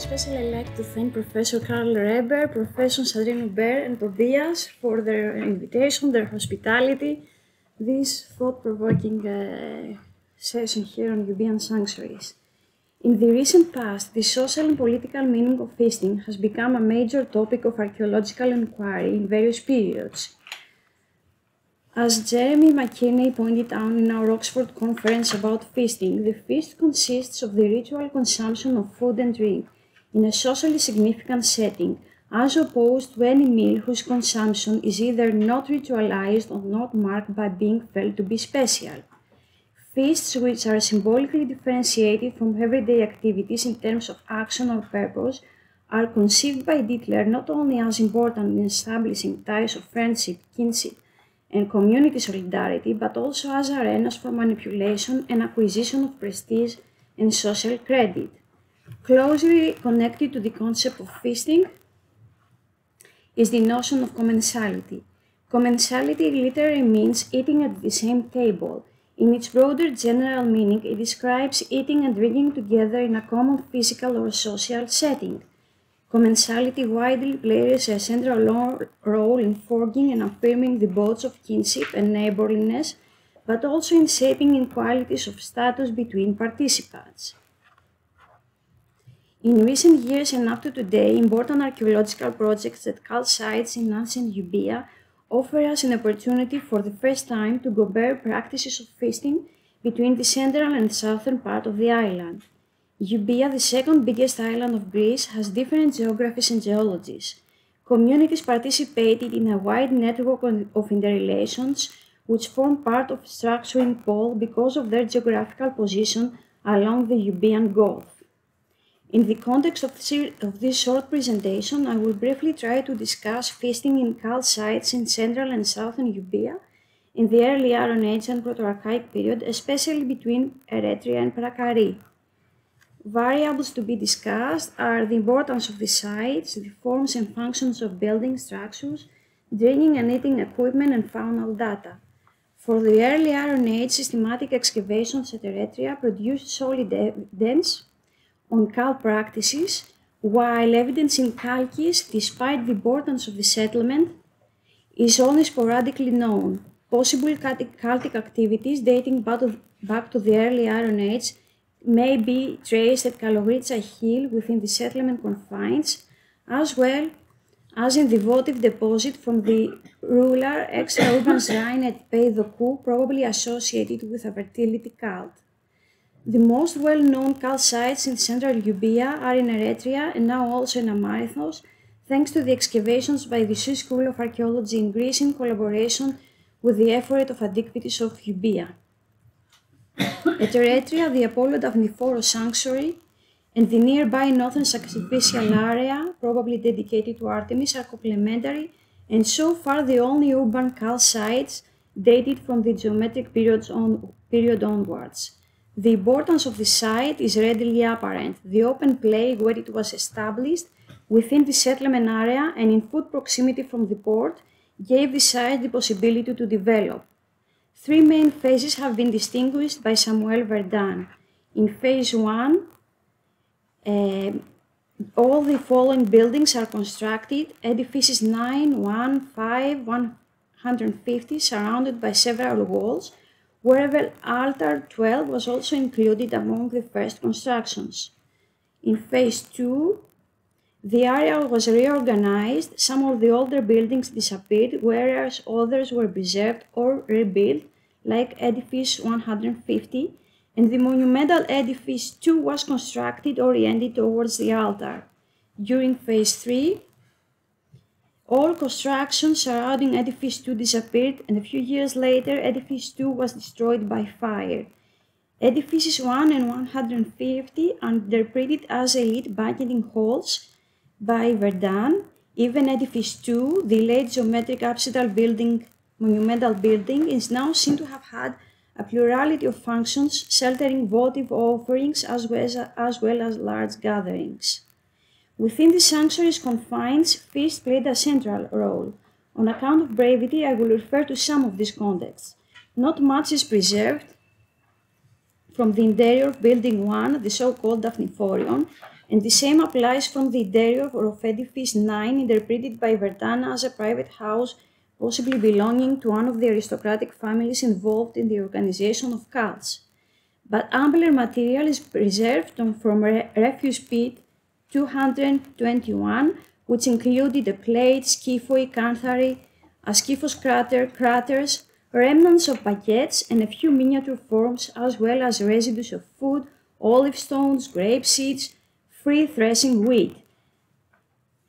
especially like to thank Professor Karl Reber, Professor Sandrine Huber, and Tobias for their invitation, their hospitality, this thought-provoking uh, session here on Euboean sanctuaries. In the recent past, the social and political meaning of feasting has become a major topic of archaeological inquiry in various periods. As Jeremy McInerney pointed out in our Oxford conference about feasting, the feast consists of the ritual consumption of food and drink in a socially significant setting, as opposed to any meal whose consumption is either not ritualized or not marked by being felt to be special. Feasts, which are symbolically differentiated from everyday activities in terms of action or purpose, are conceived by Dietler not only as important in establishing ties of friendship, kinship, and community solidarity, but also as arenas for manipulation and acquisition of prestige and social credit. Closely connected to the concept of feasting is the notion of commensality. Commensality literally means eating at the same table. In its broader general meaning, it describes eating and drinking together in a common physical or social setting. Commensality widely plays a central role in forging and affirming the bonds of kinship and neighborliness, but also in shaping inequalities of status between participants. In recent years and up to today, important archaeological projects at cult sites in ancient Euboea offer us an opportunity for the first time to compare practices of feasting between the central and southern part of the island. Euboea, the second biggest island of Greece, has different geographies and geologies. Communities participated in a wide network of interrelations which form part of structuring pole because of their geographical position along the Euboean Gulf. In the context of, of this short presentation, I will briefly try to discuss feasting in cult sites in central and southern Euboea in the early Iron Age and Proto-Archaic period, especially between Eretria and Plakari. Variables to be discussed are the importance of the sites, the forms and functions of building structures, drinking and eating equipment, and faunal data. For the early Iron Age, systematic excavations at Eretria produced solid evidence on cult practices, while evidence in Chalkis, despite the importance of the settlement, is only sporadically known. Possible cultic activities dating back to the early Iron Age may be traced at Kalogritsa Hill within the settlement confines, as well as in the votive deposit from the ruler extra-urban shrine at Peidokou, probably associated with a fertility cult. The most well-known cult sites in central Euboea are in Eretria and now also in Amarynthos, thanks to the excavations by the Swiss School of Archaeology in Greece in collaboration with the Ephorate of Antiquities of Euboea. At Eretria, the Apollo Daphniphoros Sanctuary and the nearby northern sacrificial area, probably dedicated to Artemis, are complementary and so far the only urban cult sites dated from the geometric periods on, period onwards. The importance of the site is readily apparent. The open play where it was established within the settlement area and in foot proximity from the port gave the site the possibility to develop. Three main phases have been distinguished by Samuel Verdan. In phase one, uh, all the following buildings are constructed, edifices 9, 1, 5, 150, surrounded by several walls, wherever altar 12 was also included among the first constructions. In phase 2, the area was reorganized, some of the older buildings disappeared, whereas others were preserved or rebuilt, like edifice 150, and the monumental edifice 2 was constructed oriented towards the altar. During phase 3, all construction surrounding Edifice 2 disappeared and a few years later Edifice 2 was destroyed by fire. Edifices 1 and 150 are interpreted as elite banqueting halls by Verdan. Even Edifice 2, the late geometric apsidal building, monumental building, is now seen to have had a plurality of functions sheltering votive offerings as well as, as, well as large gatherings. Within the sanctuary's confines, fish played a central role. On account of brevity, I will refer to some of these contexts. Not much is preserved from the interior of Building 1, the so-called Daphniphoron, and the same applies from the interior of edifice 9 interpreted by Verdan as a private house possibly belonging to one of the aristocratic families involved in the organization of cults. But ampler material is preserved from refuse pit 221, which included a plate, scyphoi, canthari, a scyphos crater, craters, remnants of baguettes, and a few miniature forms, as well as residues of food, olive stones, grape seeds, free threshing wheat.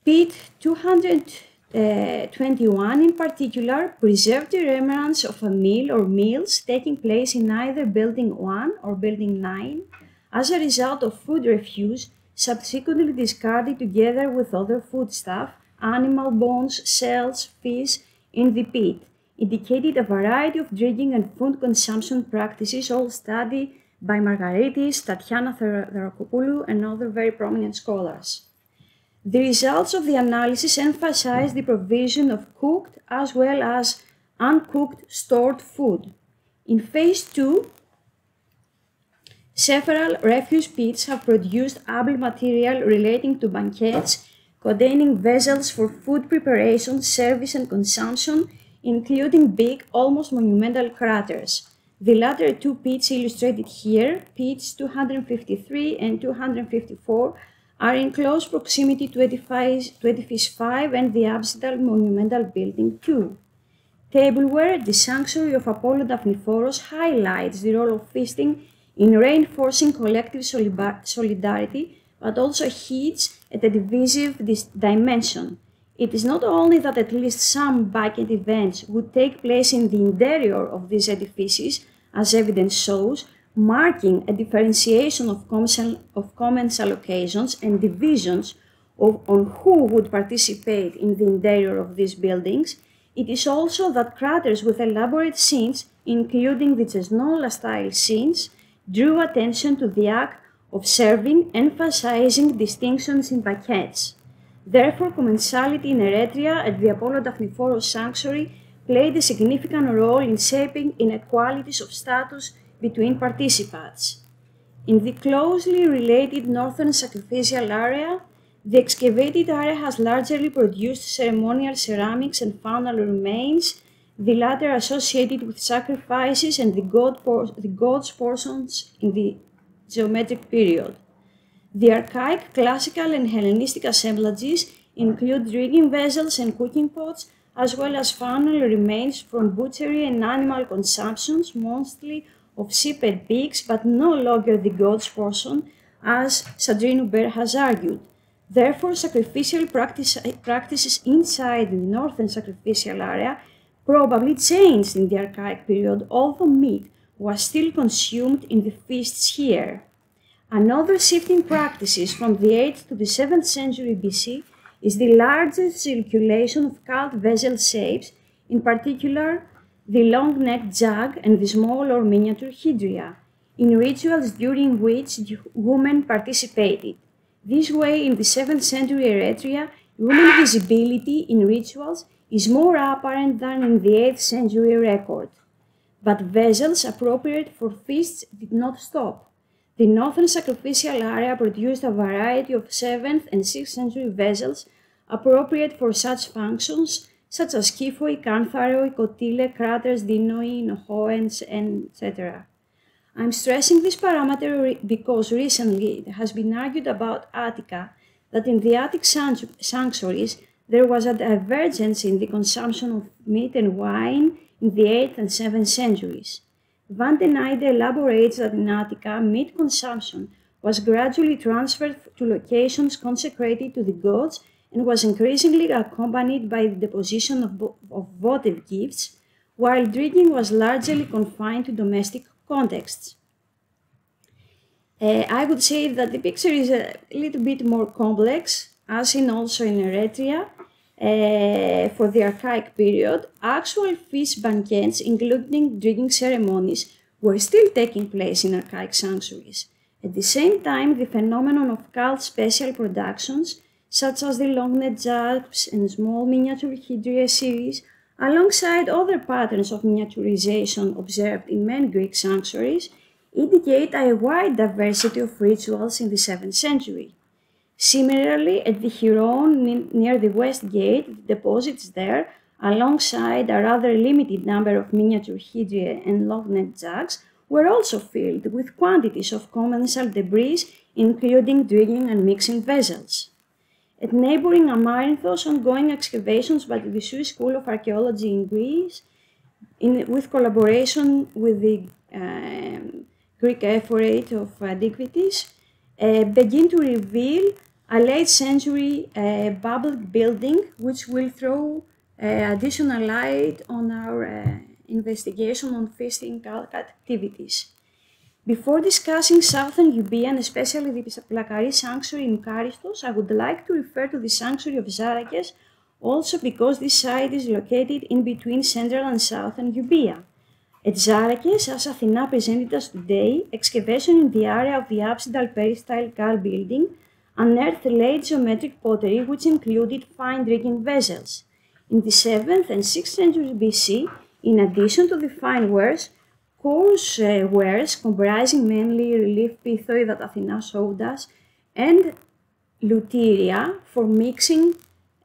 Pit 221 in particular preserved the remnants of a meal or meals taking place in either Building 1 or Building 9 as a result of food refuse subsequently discarded together with other foodstuff, animal bones, cells, fish in the pit, indicated a variety of drinking and food consumption practices, all studied by Margaritis, Tatiana Theodoropoulou, and other very prominent scholars. The results of the analysis emphasize the provision of cooked as well as uncooked stored food. In phase 2, several refuse pits have produced able material relating to banquets containing vessels for food preparation, service and consumption, including big, almost monumental craters. The latter two pits illustrated here, pits 253 and 254, are in close proximity to edifice 5 and the Apsidal Monumental Building 2. Tableware, at the sanctuary of Apollo Daphnephoros, highlights the role of feasting in reinforcing collective solidarity, but also hints at a divisive dimension. It is not only that at least some banquet events would take place in the interior of these edifices, as evidence shows, marking a differentiation of commensal, allocations and divisions of, on who would participate in the interior of these buildings, it is also that craters with elaborate scenes, including the Cesnola-style scenes, drew attention to the act of serving, emphasizing distinctions in banquets. Therefore, commensality in Eretria at the Apollo Daphnephoros Sanctuary played a significant role in shaping inequalities of status between participants. In the closely related northern sacrificial area, the excavated area has largely produced ceremonial ceramics and faunal remains, the latter associated with sacrifices and the, god the gods' portions in the geometric period. The archaic, classical, and Hellenistic assemblages include drinking vessels and cooking pots, as well as faunal remains from butchery and animal consumptions, mostly of sheep and pigs, but no longer the god's portion, as Sandrine Huber has argued. Therefore, sacrificial practice, practices inside the northern sacrificial area probably changed in the archaic period, although meat was still consumed in the feasts here. Another shift in practices from the 8th to the 7th century BC is the larger circulation of cult vessel shapes, in particular the long-necked jug and the small or miniature hydria, in rituals during which women participated. This way, in the 7th century Eretria, women visibility in rituals is more apparent than in the 8th century record. But vessels appropriate for feasts did not stop. The northern sacrificial area produced a variety of 7th and 6th century vessels appropriate for such functions, such as scyphoi, cantharoi, kotyle, craters, dinoi, nohoens, etc. I'm stressing this parameter because recently it has been argued about Attica that in the Attic sanctuaries there was a divergence in the consumption of meat and wine in the 8th and 7th centuries. Van den Eijnde elaborates that in Attica, meat consumption was gradually transferred to locations consecrated to the gods and was increasingly accompanied by the deposition of, of votive gifts, while drinking was largely confined to domestic contexts. Uh, I would say that the picture is a little bit more complex, as in also in Eretria, uh, for the archaic period, actual feast banquets, including drinking ceremonies, were still taking place in archaic sanctuaries. At the same time, the phenomenon of cult special productions, such as the long-necked jugs and small miniature hydria series, alongside other patterns of miniaturization observed in many Greek sanctuaries, indicate a wide diversity of rituals in the 7th century. Similarly, at the Chiron near the west gate, the deposits there, alongside a rather limited number of miniature hydriae and long-necked jugs, were also filled with quantities of commensal debris, including drilling and mixing vessels. At neighboring Amarinthos, ongoing excavations by the Swiss School of Archaeology in Greece, in, with collaboration with the um, Greek Ephorate of Antiquities, uh, begin to reveal a late century uh, public building which will throw uh, additional light on our uh, investigation on fishing activities. Before discussing southern Euboea and especially the Plakari sanctuary in Karystos, I would like to refer to the sanctuary of Zarakes also because this site is located in between central and southern Euboea. At Zarakes, as Athena presented us today, excavation in the area of the apsidal peristyle cal building unearthed late geometric pottery which included fine drinking vessels. In the 7th and 6th centuries BC, in addition to the fine wares, coarse uh, wares comprising mainly relief pithoi that Athena showed us and luteria for mixing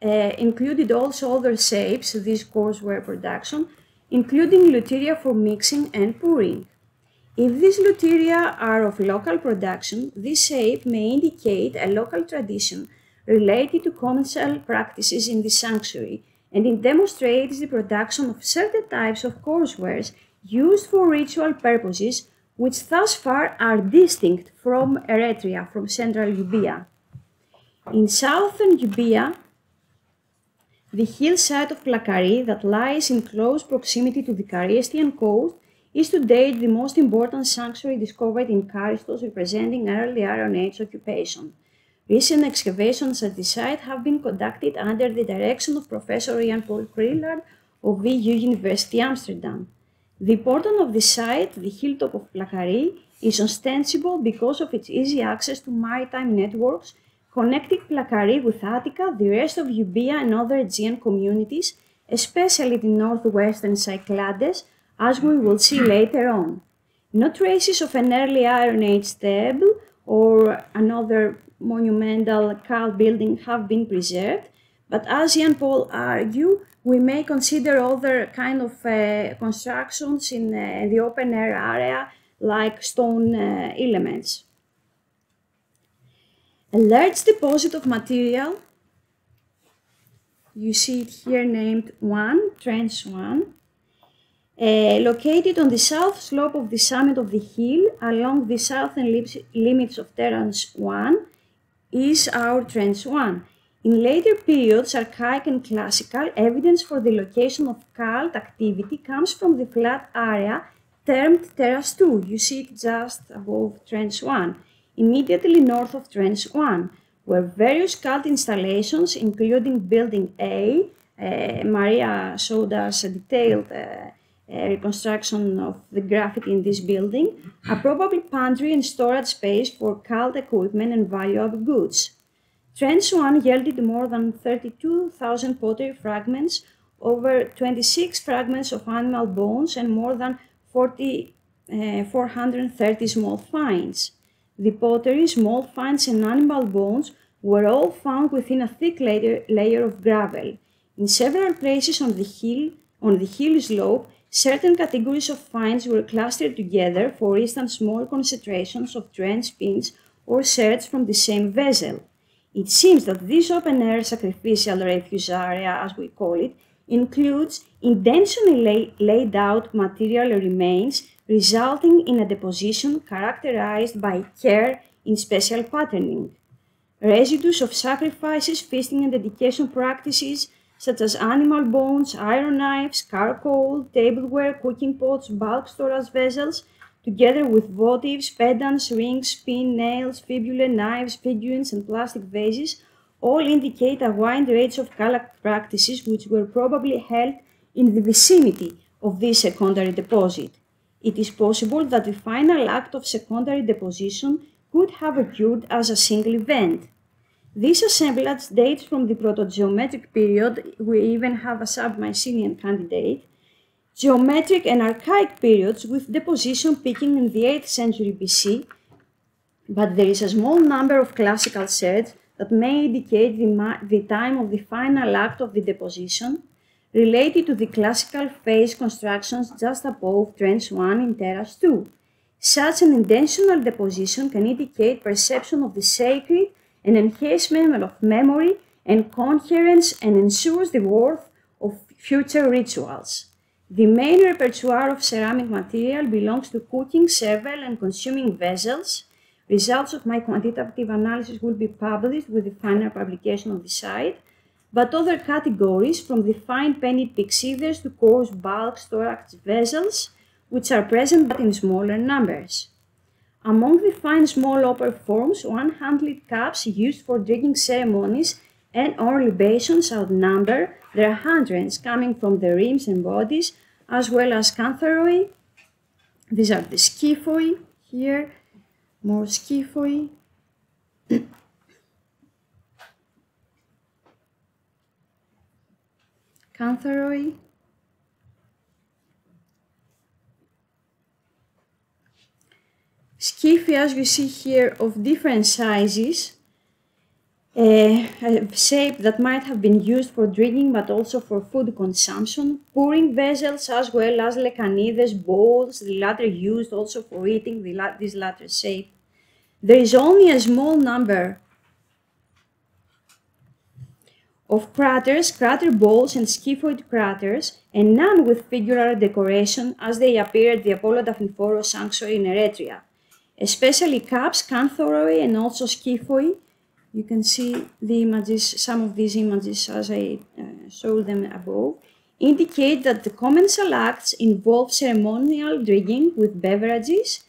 uh, included also other shapes, this coarse ware production, including luteria for mixing and pouring. If these luteria are of local production, this shape may indicate a local tradition related to commensal practices in the sanctuary, and it demonstrates the production of certain types of coarsewares used for ritual purposes, which thus far are distinct from Eretria, from central Euboea. In southern Euboea, the hillside of Plakari that lies in close proximity to the Karystian coast is to date the most important sanctuary discovered in Karystos representing early Iron Age occupation. Recent excavations at the site have been conducted under the direction of Professor Jan Paul Crielaard of VU University Amsterdam. The importance of the site, the hilltop of Plakari, is ostensible because of its easy access to maritime networks connecting Plakari with Attica, the rest of Euboea and other Aegean communities, especially the northwestern Cyclades, as we will see later on. No traces of an early Iron Age stable or another monumental cult building have been preserved, but as Jan Paul argued, we may consider other kind of uh, constructions in uh, the open air area like stone uh, elements. A large deposit of material, you see it here named 1, Trench 1, located on the south slope of the summit of the hill along the southern limits of Terrans 1 is our Trench 1. In later periods, archaic and classical, evidence for the location of cult activity comes from the flat area termed Terrace 2. You see it just above Trench 1, immediately north of Trench 1, where various cult installations, including Building A, uh, Maria showed us a detailed uh, uh, reconstruction of the graffiti in this building, are probably pantry and storage space for cult equipment and valuable goods. Trench 1 yielded more than 32,000 pottery fragments, over 26 fragments of animal bones, and more than 40, uh, 430 small finds. The pottery, small finds, and animal bones were all found within a thick layer, layer of gravel. In several places on the hill, on the hill slope, certain categories of finds were clustered together, for instance, small concentrations of trench pins or sherds from the same vessel. It seems that this open-air sacrificial refuse area, as we call it, includes intentionally lay, laid out material remains resulting in a deposition characterized by care in special patterning. Residues of sacrifices, feasting and dedication practices such as animal bones, iron knives, charcoal, tableware, cooking pots, bulk storage vessels, together with votives, pendants, rings, pin, nails, fibulae, knives, figurines, and plastic vases, all indicate a wide range of cult practices which were probably held in the vicinity of this secondary deposit. It is possible that the final act of secondary deposition could have occurred as a single event. This assemblage dates from the proto-geometric period, we even have a sub-Mycenaean candidate, geometric and archaic periods with deposition peaking in the 8th century BC, but there is a small number of classical sets that may indicate the, the time of the final act of the deposition related to the classical phase constructions just above trench 1 in terrace 2. Such an intentional deposition can indicate perception of the sacred and enhancement of memory and coherence and ensures the worth of future rituals. The main repertoire of ceramic material belongs to cooking, several and consuming vessels. Results of my quantitative analysis will be published with the final publication of the site, but other categories from the fine pennied pyxiders to coarse bulk storage vessels, which are present but in smaller numbers. Among the fine small upper forms, one-handled cups used for drinking ceremonies and or libations outnumber their hundreds coming from the rims and bodies, as well as cantharoi. These are the scyphoi here, more scyphoi. cantharoi. Scyphoi, as we see here, of different sizes, eh, a shape that might have been used for drinking but also for food consumption, pouring vessels as well as lecanides, bowls, the latter used also for eating, the la this latter shape. There is only a small number of craters, crater balls and scyphoid craters, and none with figural decoration as they appear at the Apollo Daphnephoros sanctuary in Eretria, especially caps, cantharoi and also scyphoi, you can see the images, some of these images as I uh, showed them above, indicate that the commensal acts involve ceremonial drinking with beverages,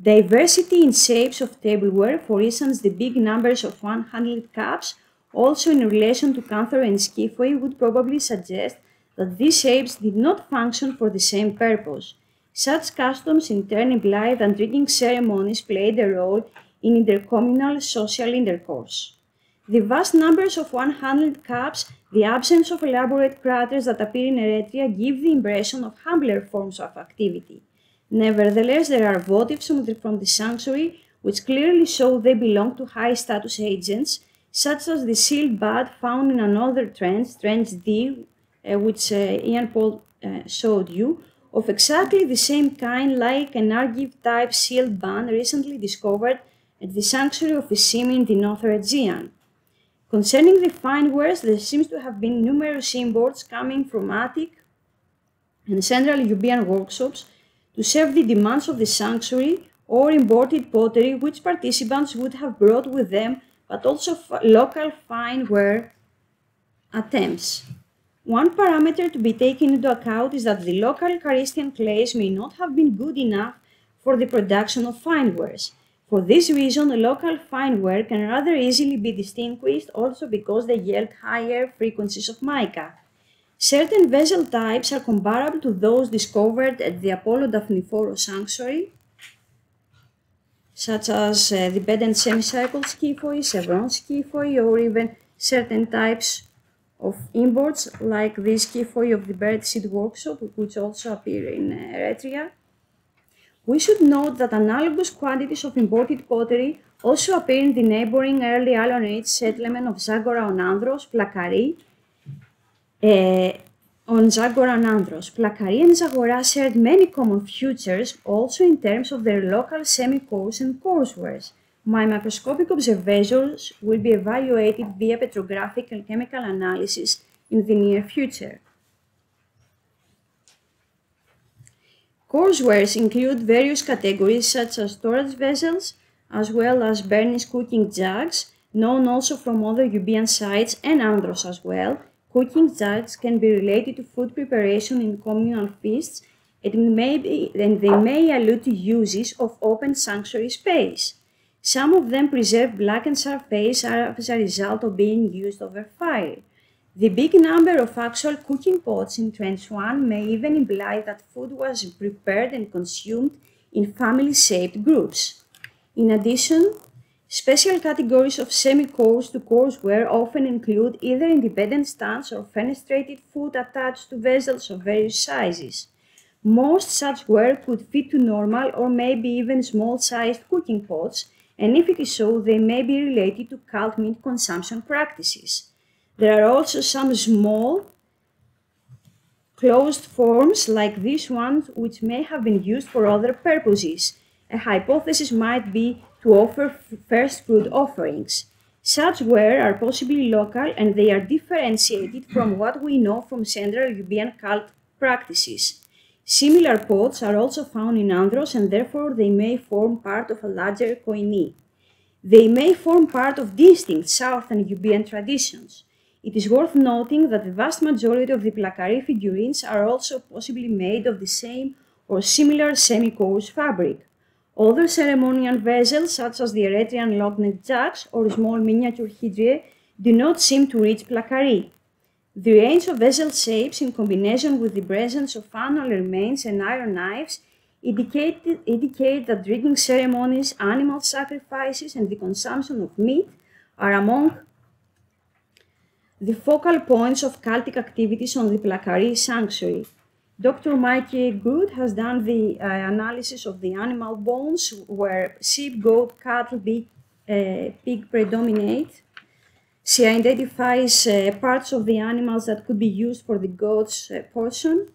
diversity in shapes of tableware, for instance the big numbers of 100 cups, also in relation to Canthor and Scyphoi would probably suggest that these shapes did not function for the same purpose. Such customs in turn imply that drinking ceremonies played a role in intercommunal social intercourse. The vast numbers of 100 cups, the absence of elaborate craters that appear in Eretria give the impression of humbler forms of activity. Nevertheless, there are votives from the, from the sanctuary which clearly show they belong to high status agents, such as the sealed bud found in another trench, Trench D, uh, which uh, Jan Paul uh, showed you, of exactly the same kind like an Argive type sealed bun recently discovered at the sanctuary of Isimi in the Northern Aegean. Concerning the fine wares, there seems to have been numerous imports coming from Attic and Central Euboean workshops to serve the demands of the sanctuary or imported pottery which participants would have brought with them, but also local fine ware attempts. One parameter to be taken into account is that the local Eucharistian clays may not have been good enough for the production of fine wares. For this reason, local fine ware can rather easily be distinguished also because they yield higher frequencies of mica. Certain vessel types are comparable to those discovered at the Apollo Daphnephoros sanctuary, such as uh, the bed and semicircle scyphoi, chevron scyphoi, or even certain types of imports like the scyphoi of the Bird Seed Workshop, which also appear in uh, Eretria. We should note that analogous quantities of imported pottery also appear in the neighboring early Iron Age settlement of Zagora on Andros, Plakari, uh, on Zagora on Andros. Plakari and Zagora shared many common features also in terms of their local semi-coarse and coarse wares. My microscopic observations will be evaluated via petrographic and chemical analysis in the near future. Coarsewares include various categories such as storage vessels, as well as burnished cooking jugs, known also from other Euboean sites and Andros as well. Cooking jugs can be related to food preparation in communal feasts and, may be, and they may allude to uses of open sanctuary space. Some of them preserve blackened surface as a result of being used over fire. The big number of actual cooking pots in Trench 1 may even imply that food was prepared and consumed in family-shaped groups. In addition, special categories of semi-coarse to coarse ware often include either independent stands or fenestrated food attached to vessels of various sizes. Most such ware could fit to normal or maybe even small-sized cooking pots, and if it is so, they may be related to cult meat consumption practices. There are also some small closed forms like this one, which may have been used for other purposes. A hypothesis might be to offer first fruit offerings. Such ware are possibly local and they are differentiated from what we know from Central Euboean cult practices. Similar pots are also found in Andros and therefore they may form part of a larger koine. They may form part of distinct Southern Euboean traditions. It is worth noting that the vast majority of the Plakari figurines are also possibly made of the same or similar semi-coarse fabric. Other ceremonial vessels, such as the Eretrian long-necked or small miniature hydriae, do not seem to reach Plakari. The range of vessel shapes in combination with the presence of faunal remains and iron knives indicate, indicate that drinking ceremonies, animal sacrifices, and the consumption of meat are among the focal points of cultic activities on the Plakari sanctuary. Dr. Mike Good has done the uh, analysis of the animal bones where sheep, goat, cattle, pig, uh, pig predominate. She identifies uh, parts of the animals that could be used for the goat's uh, portion.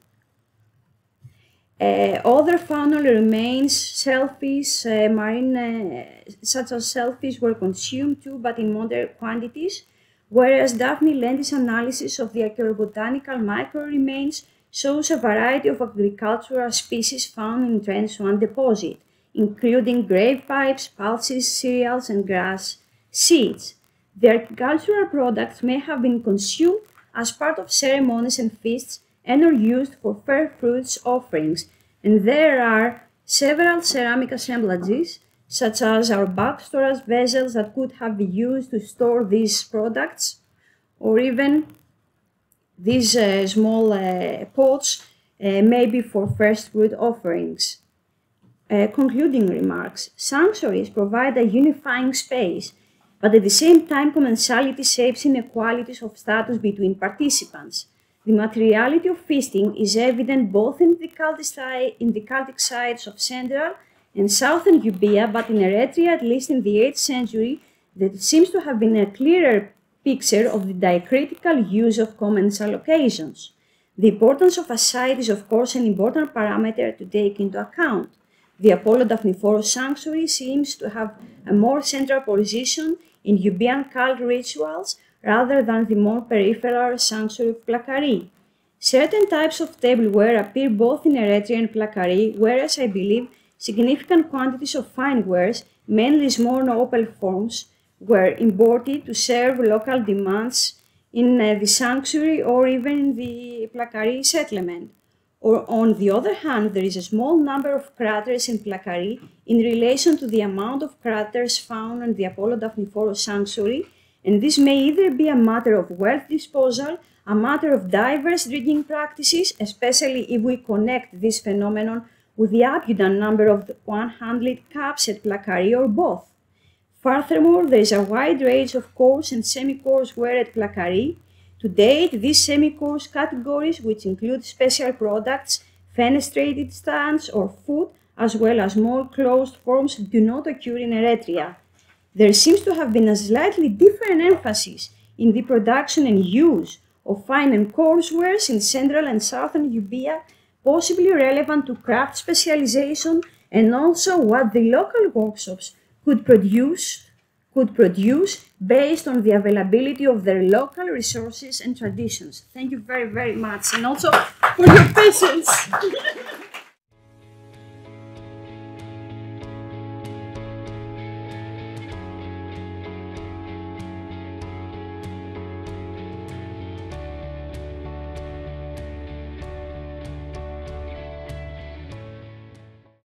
Uh, other faunal remains, shellfish, uh, marine, such as shellfish, were consumed too, but in moderate quantities, whereas Daphne Lendi's analysis of the archaeobotanical micro remains shows a variety of agricultural species found in Trench 1 deposit, including grave pipes, pulses, cereals, and grass seeds. The agricultural products may have been consumed as part of ceremonies and feasts and are used for fair fruits offerings, and there are several ceramic assemblages, such as our bulk storage vessels that could have been used to store these products, or even these uh, small uh, pots uh, may be for first fruit offerings. concluding remarks. Sanctuaries provide a unifying space, but at the same time commensality shapes inequalities of status between participants. The materiality of feasting is evident both in the Celtic, in the of Central and Southern Euboea, but in Eretria, at least in the 8th century, there seems to have been a clearer picture of the diacritical use of commensal occasions. The importance of a site is of course an important parameter to take into account. The Apollo Daphnephoros sanctuary seems to have a more central position in Euboean cult rituals rather than the more peripheral sanctuary of Plakari. Certain types of tableware appear both in Eretria and Plakari, whereas I believe significant quantities of fine wares, mainly small opal forms, were imported to serve local demands in uh, the sanctuary or even in the Plakari settlement. Or on the other hand, there is a small number of craters in Plakari in relation to the amount of craters found on the Apollo Daphnephoros sanctuary, and this may either be a matter of wealth disposal, a matter of diverse drinking practices, especially if we connect this phenomenon with the abundant number of 100 cups at Plakari or both. Furthermore, there is a wide range of coarse and semi-coarse ware at Plakari. To date, these semi-coarse categories, which include special products, fenestrated stands or food, as well as more closed forms, do not occur in Eretria. There seems to have been a slightly different emphasis in the production and use of fine and coarse wares in Central and Southern Euboea, possibly relevant to craft specialization and also what the local workshops could produce could produce based on the availability of their local resources and traditions. Thank you very, very much, and also for your patience.